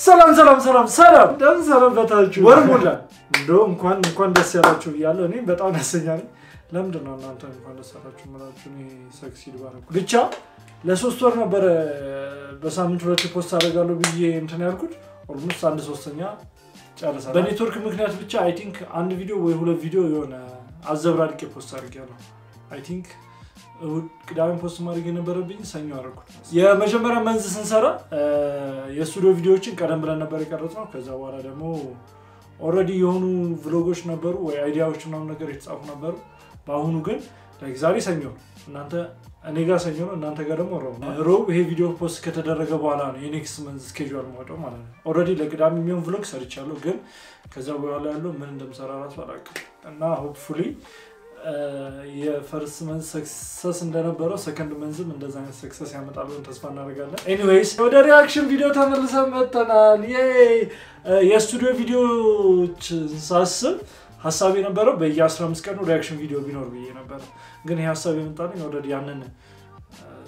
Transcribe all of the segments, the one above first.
ሰላም ሰላም ሰላም ሰላም እንደምን ሰነበታችሁ? ወር ሞላ እንደው እንኳን እንኳን ደስ ያላችሁ ብያለሁ። እኔ በጣም ደስተኛ ነኝ። ለምንድን ነው እናንተ እንኳን ደስ ያላችሁ የምላችሁ? እኔ succeed ባረኩ ብቻ ለሶስት ወር ነበረ በሳምንት ሁለት post አደርጋለሁ ብዬ እንትን ያልኩት almost አንድ ሶስተኛ ጨርሳለሁ። በኔትወርክ ምክንያት ብቻ I think አንድ ቪዲዮ ወይ ሁለት ቪዲዮ የሆነ አዘብራርቄ post አድርጌያለሁ። I think ቅዳሜ post ማድረግ የነበረብኝ ሰኞ አደረኩት። የመጀመሪያ month ስንሰራ የስቱዲዮ ቪዲዮዎችን ቀደም ብለን ነበር የቀረጽነው። ከዛ በኋላ ደግሞ already የሆኑ vlog ኦች ነበሩ ወይ idea ዎች ምናምን ነገር የተጻፉ ነበሩ። በአሁኑ ግን ዛሬ ሰኞ ነው። እናንተ እኔ ጋር ሰኞ ነው፣ እናንተ ጋር ደግሞ ሮብ ነው። ሮብ ይሄ ቪዲዮ post ከተደረገ በኋላ ነው የ next month schedule ማውጣው ማለት ነው። already ለቅዳሜ የሚሆን vlog ሰርቻለሁ፣ ግን ከዛ በኋላ ያለው ምን እንደምሰራ ራሱ አላውቅም እና hopefully የ first month success እንደነበረው second month ም እንደዛ አይነት success ያመጣል ብለን ተስፋ እናደርጋለን። anyways ወደ reaction ቪዲዮ ተመልሰን መጥተናል። የስቱዲዮ ቪዲዮዎች ሳስብ ሀሳብ የነበረው በየ15 ቀኑ reaction ቪዲዮ ቢኖር ብዬ ነበረ። ግን ይህ ሀሳብ የመጣልኝ already ያንን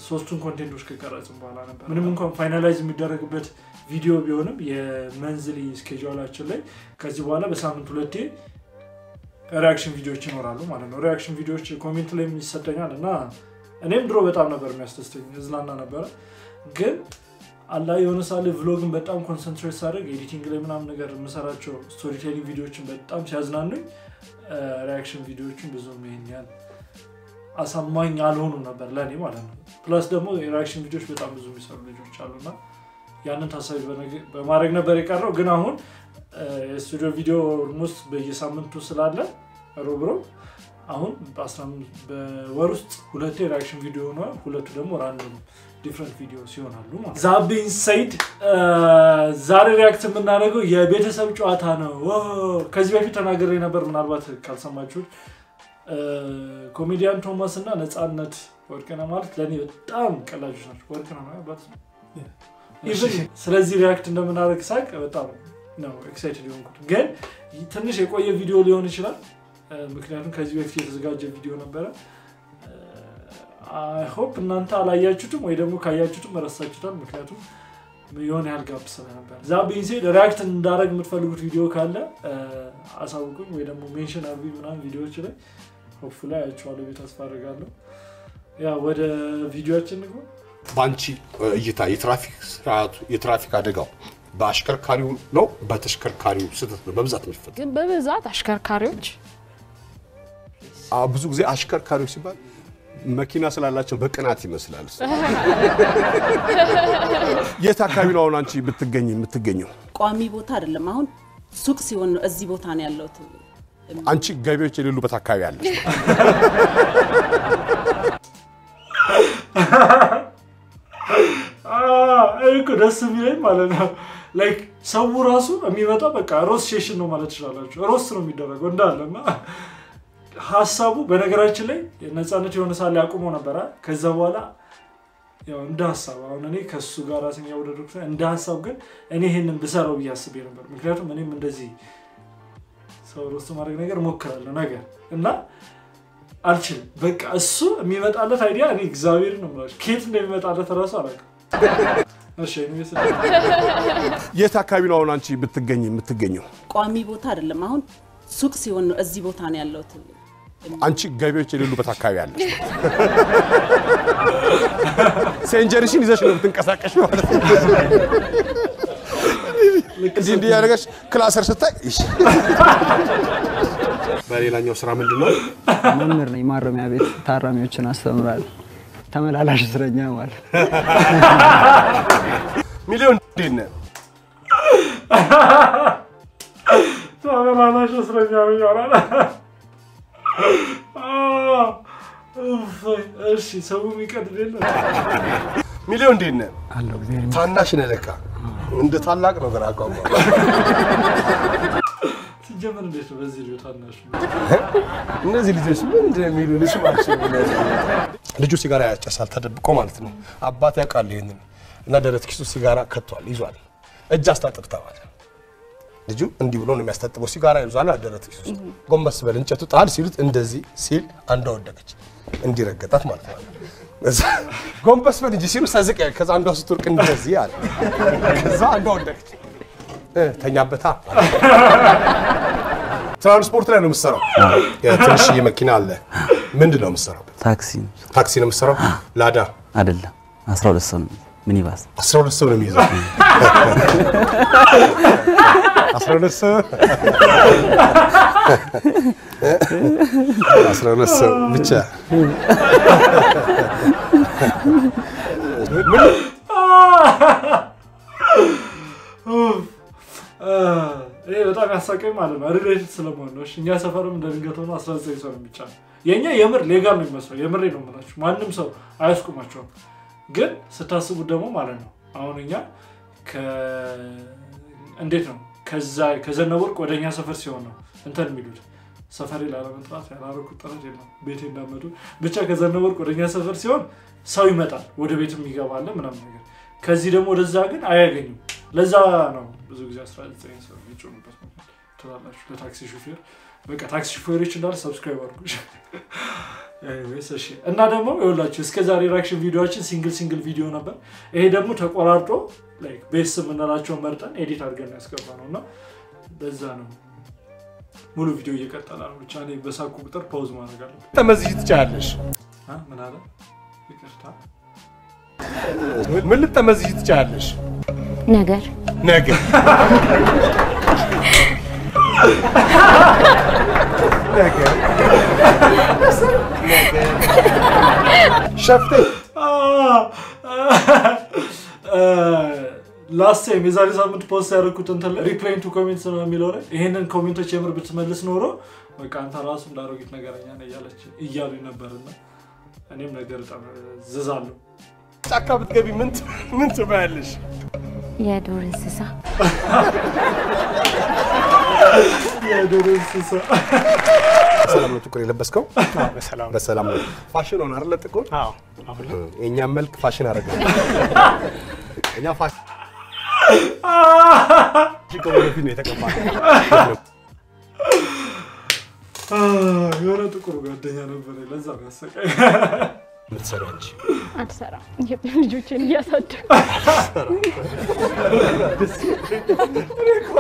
ሶስቱን content ኦች ከቀረጽም በኋላ ነበር። ምንም እንኳን finalize የሚደረግበት ቪዲዮ ቢሆንም የ monthly schedule ኣችን ላይ ከዚህ በኋላ በሳምንት ሁለቴ reaction ቪዲዮዎች ይኖራሉ ማለት ነው። reaction ቪዲዮዎች comment ላይ ይሰጠኛል እና እኔም ድሮ በጣም ነበር የሚያስደስተኝ እዝናና ነበረ። ግን አላ የሆነ ሳለ vlog ን በጣም concentrate ሳደርግ editing ላይ ምናምን ነገር የምሰራቸው storytelling ቪዲዮዎችን በጣም ሲያዝናኑኝ reaction ቪዲዮዎችን ብዙም ይሄን አሳማኝ አልሆኑ ነበር ለእኔ ማለት ነው። plus ደግሞ የ reaction ቪዲዮዎች በጣም ብዙ የሚሰሩ ልጆች አሉና ያንን ታሳቢ በማድረግ ነበር የቀረው ግን አሁን የስቱዲዮ ቪዲዮ almost በየሳምንቱ ስላለ ሮብ ሮብ አሁን በወር ውስጥ ሁለቴ reaction ቪዲዮ ሆነዋል። ሁለቱ ደግሞ random different ቪዲዮ ሲሆናሉ ማለት that being said ዛሬ react የምናደርገው የቤተሰብ ጨዋታ ነው። ከዚህ በፊት ተናግሬ ነበር፣ ምናልባት ካልሰማችሁት ኮሜዲያን ቶማስ እና ነፃነት ወርቅነህ ማለት ለእኔ በጣም ቀላጆች ናቸው። ወርቅነህ ስለዚህ react እንደምናደርግ ሳቅ በጣም ነው excited የሆንኩት። ግን ትንሽ የቆየ ቪዲዮ ሊሆን ይችላል፣ ምክንያቱም ከዚህ በፊት የተዘጋጀ ቪዲዮ ነበረ። I hope እናንተ አላያችሁትም ወይ ደግሞ ካያችሁትም ረሳችሁታል፣ ምክንያቱም የሆነ ያህል gap ስለነበር። that being said react እንዳደረግ የምትፈልጉት ቪዲዮ ካለ አሳውቁኝ፣ ወይ ደግሞ mention አርቢ ምናምን ቪዲዮዎች ላይ ሆፕ ላይ አያችኋለሁ ተስፋ አድርጋለሁ። yeah ወደ ቪዲዮችን ንግባ። በአንቺ እይታ የትራፊክ ስርዓቱ የትራፊክ አደጋው በአሽከርካሪው ነው በተሽከርካሪው ስህተት ነው በብዛት የሚፈጠረው? ግን በብዛት አሽከርካሪዎች አዎ፣ ብዙ ጊዜ አሽከርካሪዎች ሲባል መኪና ስላላቸው በቅናት ይመስላል። የት አካባቢ ነው አሁን አንቺ ብትገኝ የምትገኘው? ቋሚ ቦታ አይደለም። አሁን ሱቅ ሲሆን ነው እዚህ ቦታ ነው ያለሁት። አንቺ ገቢዎች የሌሉበት አካባቢ አለ። ደስ የሚለኝ ማለት ነው like ሰው ራሱ የሚመጣው በቃ roast session ነው ማለት ትችላላችሁ። roast ነው የሚደረገው እንዳለ እና ሀሳቡ በነገራችን ላይ ነፃነት የሆነ ሳለ ያቁመው ነበረ። ከዛ በኋላ እንደ ሀሳብ አሁን እኔ ከሱ ጋር ራስን ያወደድኩት እንደ ሀሳብ ግን እኔ ይሄንን ብሰራው ብዬ አስቤ ነበር። ምክንያቱም እኔም እንደዚህ ሰው roast ማድረግ ነገር እሞክራለሁ ነገር እና አልችልም። በቃ እሱ የሚመጣለት አይዲያ እኔ እግዚአብሔር ነው የምላችሁ ከየት እንደሚመጣለት እራሱ አላውቅም። የት አካባቢ ነው አሁን አንቺ ብትገኝ የምትገኘው? ቋሚ ቦታ አይደለም። አሁን ሱቅ ሲሆን ነው እዚህ ቦታ ነው ያለሁት። አንቺ ገቢዎች የሌሉበት አካባቢ አለ። ሴንጀሪሽን ይዘሽ ነው የምትንቀሳቀሽ ማለት ነው። እንዲህ እንዲህ ያደረገሽ ክላሰር ስታይ እሺ። በሌላኛው ስራ ምንድን ነው? መምህር ነኝ። ማረሚያ ቤት ታራሚዎችን አስተምራለሁ። ተመላላሽ እስረኛ ማለት ሚሊዮን እንዴት ነህ? ተመላላሽ እስረኛ ይሆናል። እሺ ሰው የሚቀድድ የለ ሚሊዮን እንዴት ነህ? ታናሽ ነህ ለካ። እንደ ታላቅ ነው ገና አቋቋም ሲጀመር እንዴት ነው በዚህ ልጆ ታናሽ እነዚህ ልጆች የሚሉ ልስማቸው። ልጁ ሲጋራ ያጨሳል ተደብቆ ማለት ነው። አባት ያውቃል ይህንን እና ደረት ኪሱ ሲጋራ ከቷል ይዟል። እጅ አስታጥብ ተባለ። ልጁ እንዲህ ብሎ ነው የሚያስታጥበው። ሲጋራ ይዟል ደረት ኪሱ ጎንበስ በል እንጨቱ ጣል ሲሉት እንደዚህ ሲል አንዷ ወደቀች። እንዲረገጣት ማለት ነው። ጎንበስ በል እንጂ ሲሉ ሰዝቅ ከዛ አንዷ ስትወርቅ እንደዚህ አለ። ከዛ አንዷ ወደቀች። ተኛበታ ትራንስፖርት ላይ ነው የምትሰራው። የትንሽዬ መኪና አለ። ምንድን ነው የምትሰራው? ታክሲ ታክሲ ነው የምትሰራው? ላዳ አይደለም፣ 12 ሰው ነው ሚኒባስ። አስራ ሁለት ሰው ነው የሚይዘው። አስራ ሁለት ሰው አስራ ሁለት ሰው ብቻ ይሄ በጣም ያሳቀኝ ማለት ነው። related ስለመሆን ነው። እኛ ሰፈርም እንደ ድንገት ሆኖ 19 ሰው ነው። የእኛ የምር legal ነው የሚመስለው። የምሬ ነው የምላችሁ። ማንም ሰው አያስቁማቸውም። ግን ስታስቡት ደግሞ ማለት ነው አሁን እኛ እንዴት ነው ከዛ ከዘነበ ወርቅ ወደ እኛ ሰፈር ሲሆን ነው እንትን የሚሉት ሰፈሬ ላለመጥራት ያላረኩት ጥረት የለም። ቤቴ እንዳመዱ ብቻ ከዘነበ ወርቅ ወደ እኛ ሰፈር ሲሆን ሰው ይመጣል፣ ወደ ቤትም ይገባል ምናምን ነገር። ከዚህ ደግሞ ወደዛ ግን አያገኙም። ለዛ ነው ብዙ ጊዜ 19 ሰው ምክንያት ትላላችሁ። ለታክሲ ሹፌር በቃ ታክሲ ሹፌሮች እንዳለ subscribe አድርጉ። እና ደግሞ ይኸውላችሁ እስከ ዛሬ reaction ቪዲዮችን single single ቪዲዮ ነበር። ይሄ ደግሞ ተቆራርጦ best የምንላቸውን መርጠን edit አድርገን ያስገባ ነው እና በዛ ነው ሙሉ ቪዲዮ እየቀጠለ ነው። ብቻ እኔ በሳኩ ቁጥር pause ማድረግ አለብን። ልጠመዝዥ ትችላለሽ። ምን አለ ይቅርታ ምን ልጠመዝዥ ትችላለሽ? ነገር ነገ ነገ ሸፍቴ ላስት ታይም የዛሬ ሳምንት ፖስት ያደረኩት እንትን ላይ ሪፕላይን ቱ ኮሜንትስ ነው የሚለው ላይ ይሄንን ኮሜንቶች የምር ብትመልስ ኖሮ በቃ አንተ ራሱ እንዳሮጊት ነገረኛ ነህ እያለች እያሉኝ ነበርና እኔም ነገር በጣም ዝዛለሁ። ጫካ ብትገቢ ምን ት- ምን ትበያለሽ? የዱር እንስሳ የዶሮ እንስሳ በሰላም ነው ጥቁር የለበስከው? በሰላም በሰላም ነው። ፋሽን ሆነ አይደለ? ጥቁር የእኛም መልክ ፋሽን አደረገ። እኛ ፋሽን ነው የተቀባ የሆነ ጥቁር ጓደኛ ነበር፣ ለዛ ነው ያሰቃኝ። የምትሰሪው አንቺ አልሰራም። ልጆችን እያሳደጉ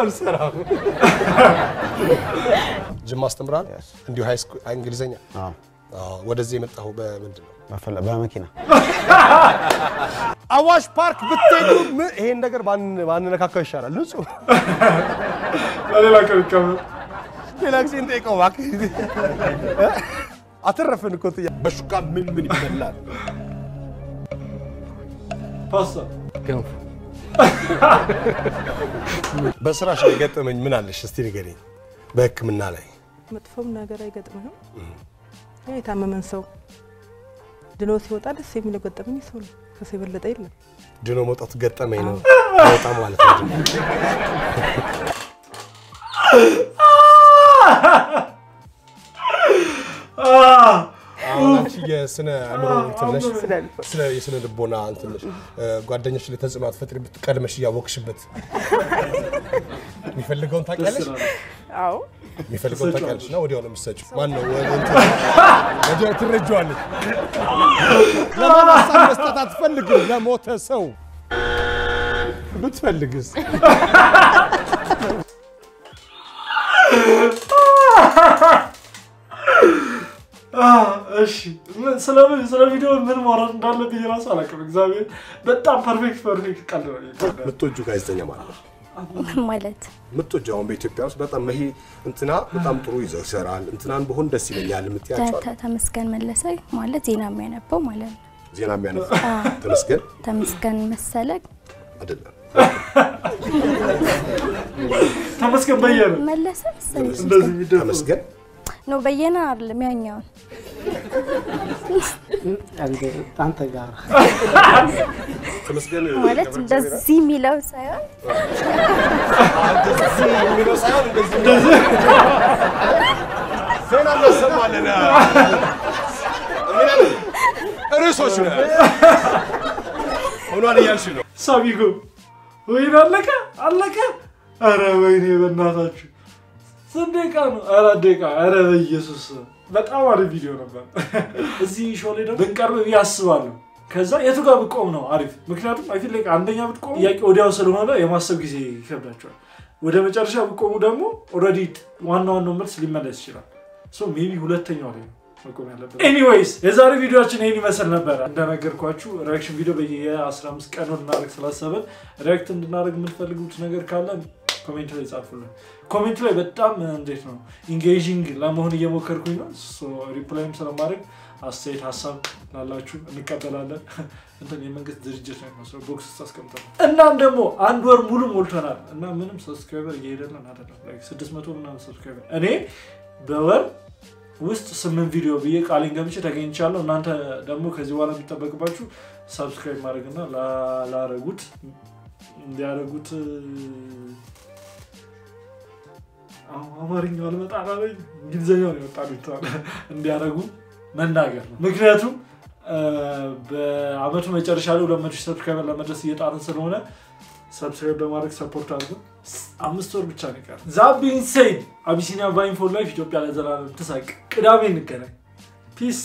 አልሰራም። ጅማ አስተምራል እንዲሁ እንግሊዘኛ አዎ አዎ። ወደዚህ የመጣሁ በምንድን ነው? በመኪና አዋሽ ፓርክ ብትሄዱ ምን- ይሄን ነገር ባን- ባንነካካው ይሻላል። ንጹህ ቀን ሌላ ጊዜ እንጠይቀው እባክህ። አተረፍን እኮ ጥያ በሹካ ምን ምን ይበላል? ፓስታ ገንፎ በስራሽ ላይ ገጠመኝ ምን አለሽ? እስቲ ንገሪኝ። በሕክምና ላይ መጥፎም ነገር አይገጥምህም። የታመመን ሰው ድኖ ሲወጣ ደስ የሚለው ገጠመኝ ሰው ነው። ከሱ የበለጠ የለም። ድኖ መውጣቱ ገጠመኝ ነው በጣም ማለት ነው። የስነ አእምሮ እንትን ነሽ፣ ስለ የስነ ልቦና እንትን ነሽ። እ፣ ጓደኞች ላይ ተጽዕኖ አትፈጥሪ ቀድመሽ እያወቅሽበት። የሚፈልገውን ታውቂያለሽ? አዎ። የሚፈልገውን ታውቂያለሽ? እና ወዲያው ነው የምትሰጪው። ማን ነው ወደ እንትን ወዲያው ትረጂዋለሽ። ለማን ሀሳብ መስጠት አትፈልግም። ለሞተ ሰው። ብትፈልግስ ስለ ስለ ቪዲዮ ምን ማውራት እንዳለብኝ ራሱ አላውቅም። እግዚአብሔር በጣም ፐርፌክት ፐርፌክት ቀልድ ነው ምትወጁ ጋዜጠኛ ማለት ነው። ማለት? ምትወጁ አሁን በኢትዮጵያ ውስጥ በጣም ይሄ እንትና በጣም ጥሩ ይዘው ይሰራል፣ እንትናን በሆን ደስ ይለኛል። የምትያቸው ተመስገን መለሰ ማለት ዜና የሚያነበው ማለት ነው። ዜና የሚያነብ ተመስገን? ተመስገን መሰለ። አይደለም። ተመስገን በየነ። መለሰ መሰለኝ። እንደዚህ የሚደረግ ተመስገን ኖ በየነ አይደለም ያኛውን አንተ ጋር ተመስገን ማለት እንደዚህ የሚለው ሳይሆን የሚለው ሳይሆን እንደዚህ እንደዚህ ዜና እናሰማለን። ምን አለ? ርዕሶች ነው ሆኗል እያልሽ ነው። ሳቢጎ ወይኔ አለቀ አለቀ። አረ ወይኔ በእናታችሁ ስንት ደቂቃ ነው? አራት ደቂቃ። በኢየሱስ በጣም አሪፍ ቪዲዮ ነበር። እዚህ show ላይ ደግሞ ብንቀርብ ብዬ አስባለሁ። ከዛ የቱ ጋር ብቆም ነው አሪፍ? ምክንያቱም I feel like አንደኛ ብትቆም ጥያቄ ወዲያው ስለሆነ የማሰብ ጊዜ ይከብዳቸዋል። ወደ መጨረሻ ብቆሙ ደግሞ already ዋና ዋናው መልስ ሊመለስ ይችላል። maybe ሁለተኛው ላይ ነው መቆም ያለበት። anyways የዛሬ ቪዲዮችን ይህን ይመስል ነበረ። እንደነገርኳችሁ reaction video በየ15 ቀኑ ልናደርግ ስላሰብን react እንድናደርግ የምትፈልጉት ነገር ካለ comment ላይ ጻፉልን። comment ላይ በጣም እንዴት ነው engaging ለመሆን እየሞከርኩኝ ነው። reply ም ስለማድረግ አስተያየት ሀሳብ ላላችሁ እንቀበላለን። እንትን የመንግስት ድርጅት ነው የሚመስለው box ውስጥ አስቀምጠናል። እናም ደግሞ አንድ ወር ሙሉ ሞልተናል እና ምንም subscriber እየሄደልን አይደለም። ስድስት መቶ ምናምን subscriber እኔ በወር ውስጥ ስምንት ቪዲዮ ብዬ ቃሌን ገምቼ ተገኝቻለሁ። እናንተ ደግሞ ከዚህ በኋላ የሚጠበቅባችሁ subscribe ማድረግና ላረጉት እንዲያደረጉት አማርኛው አልመጣ አላለኝ፣ እንግሊዝኛው የወጣልኝ። እንዲያደረጉ መናገር ነው። ምክንያቱም በአመቱ መጨረሻ ላይ ሁለት መቶ ሰብስክራይበር ለመድረስ እየጣርን ስለሆነ ሰብስክራይብ በማድረግ ሰፖርት አድርጉ። አምስት ወር ብቻ የቀረው። ዛቢን አቢሲኒያ ቫይን ፎር ላይፍ ኢትዮጵያ ለዘላለም ትሳቅ። ቅዳሜ እንገናኝ። ፒስ